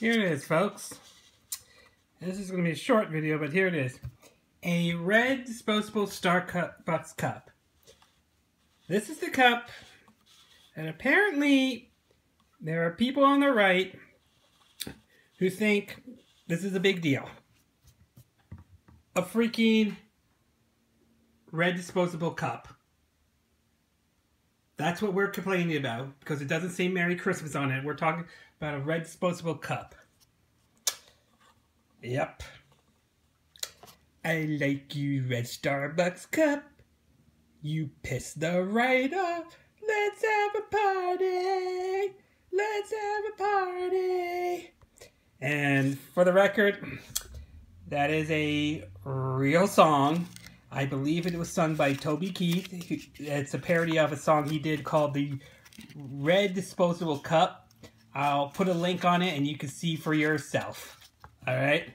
Here it is, folks. This is going to be a short video, but here it is. A red disposable Star Cup Starbucks cup. This is the cup, and apparently there are people on the right who think this is a big deal. A freaking red disposable cup. That's what we're complaining about because it doesn't say Merry Christmas on it. We're talking about a red disposable cup. Yep. I like you, red Starbucks cup. You piss the right off. Let's have a party. Let's have a party. And for the record, that is a real song. I believe it was sung by Toby Keith. It's a parody of a song he did called the Red Disposable Cup. I'll put a link on it and you can see for yourself. All right?